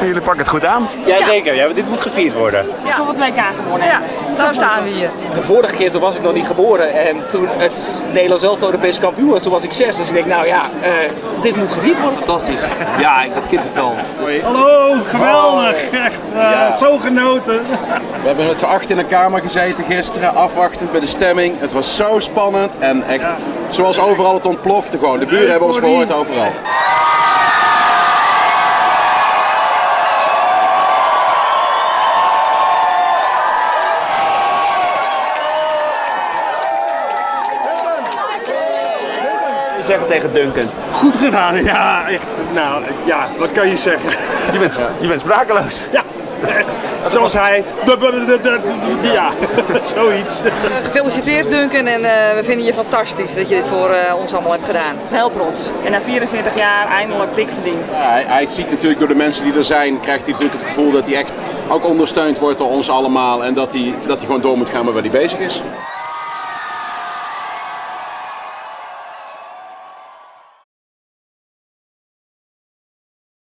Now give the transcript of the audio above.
jullie pakken het goed aan. Jazeker, ja, dit moet gevierd worden. Bijvoorbeeld WK gewonnen. Ja, zo staan we hier. De vorige keer toen was ik nog niet geboren en toen het Nederlands zelf Europees kampioen was, toen was ik zes. Dus ik denk, nou ja, eh, dit moet gevierd worden. Fantastisch. Ja, ik had kippenvel. Hallo, geweldig. Echt eh, zo genoten. We hebben met z'n acht in de kamer gezeten gisteren, afwachtend bij de stemming. Het was zo spannend en echt, zoals overal, het ontplofte gewoon. De buren hebben ons gehoord overal. Zeggen tegen Duncan. Goed gedaan, ja, echt. Nou, ja, wat kan je zeggen? Je bent, je bent sprakeloos. Ja, zoals hij. Ja, zoiets. Gefeliciteerd Duncan en eh, we vinden je fantastisch dat je dit voor eh, ons allemaal hebt gedaan. Ik ben heel trots. En na 44 jaar eindelijk dik verdiend. Ja, hij, hij ziet natuurlijk door de mensen die er zijn, krijgt hij natuurlijk het gevoel dat hij echt ook ondersteund wordt door ons allemaal. En dat hij, dat hij gewoon door moet gaan met waar hij bezig is.